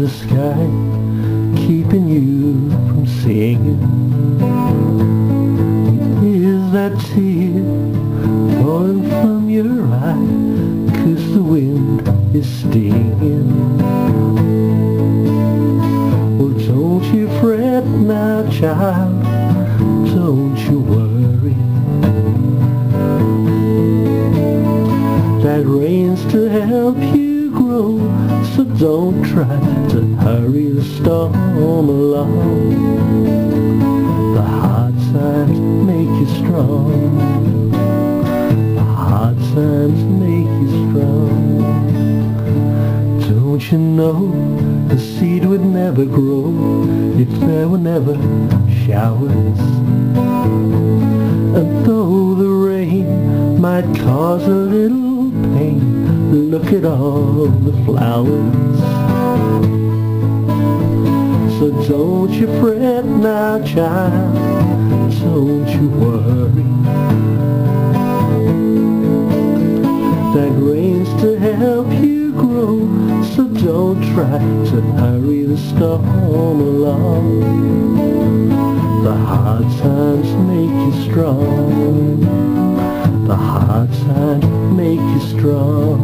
the sky, keeping you from singing? Is that tear falling from your eye, cause the wind is stinging? Well, don't you fret now, child, don't you worry. Grow, so don't try to hurry the storm along. The hard times make you strong. The hard times make you strong. Don't you know the seed would never grow if there were never showers? Look at all the flowers. So don't you fret now, child, don't you worry. That rain's to help you grow, so don't try to hurry the storm along. The hard times make you strong. Times make you strong.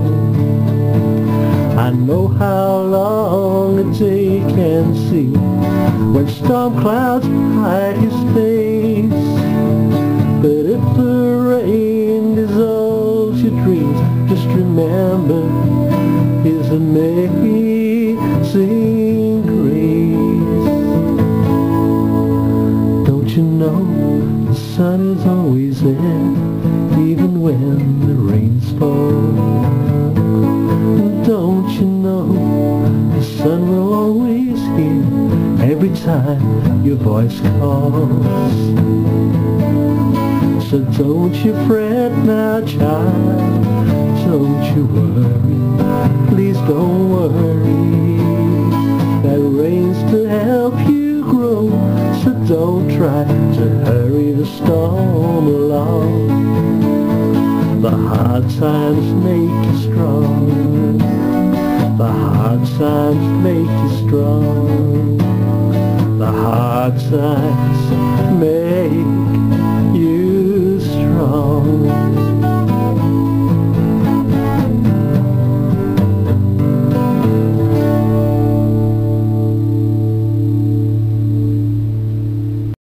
I know how long a day can see when storm clouds hide his face. But if the rain dissolves your dreams, just remember his amazing grace. Don't you know the sun is always there, when the rains fall? Don't you know the sun will always hear every time your voice calls? So don't you fret now, child, don't you worry, please don't worry. That rain's to help you grow, so don't try to hurry the storm along. The hard times make you strong. The hard times make you strong. The hard times make you strong.